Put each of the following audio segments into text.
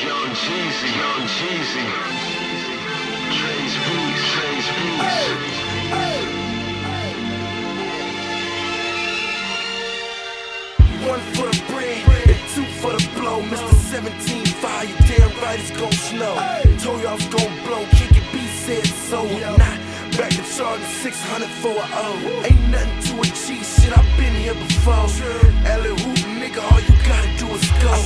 Young Jeezy, Young Jeezy. Trayz Beatz, Trayz Beatz. One for the bread and two for the blow. Mr. 17 fire, you damn right it's gon' snow. Told you I was gon' blow, kick it, B said so. Nah, back to charging 600 for a O. Ain't nothing to a cheat shit, I've been here before.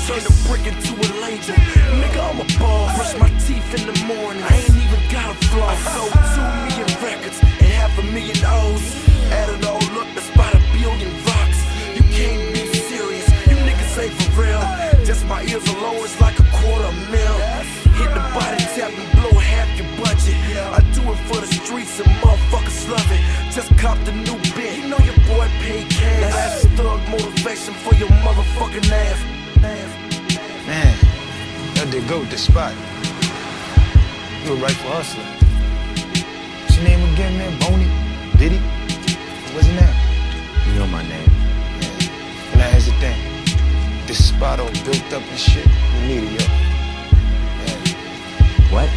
Turned a brick into a label. Nigga, I'm a boss. Brush my teeth in the morning, I ain't even got a floss. Sold two million records and half a million O's. Add it all up, that's about a billion rocks. You can't be serious, you niggas ain't for real. Just my ears alone is like a quarter mil. Hit the body tap and blow half your budget. I do it for the streets and motherfuckers love it. Just copped the new bit, you know your boy paid cash. Now that's thug motivation for your motherfucking ass. That did go with the spot. You a rightful hustler. What's your name again, man? Boney? Diddy? What's your name? You know my name. And now here's the thing. This spot all built up and shit. We need it, yo. Yeah. What?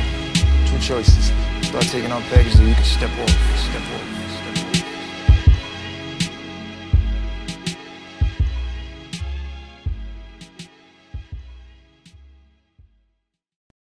Two choices. Start taking our packages or you can step off. Step off.